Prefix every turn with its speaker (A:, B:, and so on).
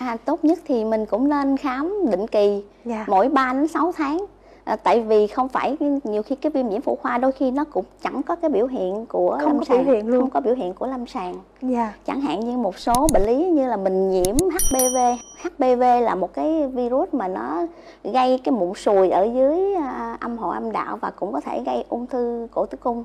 A: À, tốt nhất thì mình cũng nên khám định kỳ
B: yeah.
A: mỗi 3 đến 6 tháng. À, tại vì không phải nhiều khi cái viêm nhiễm phụ khoa đôi khi nó cũng chẳng có cái biểu hiện của
B: Không
A: lâm
B: có
A: sàng,
B: biểu hiện luôn.
A: không có biểu hiện của lâm sàng.
B: Dạ.
A: Chẳng hạn như một số bệnh lý như là mình nhiễm HPV. HPV là một cái virus mà nó gây cái mụn sùi ở dưới à, âm hộ âm đạo và cũng có thể gây ung thư cổ tử cung.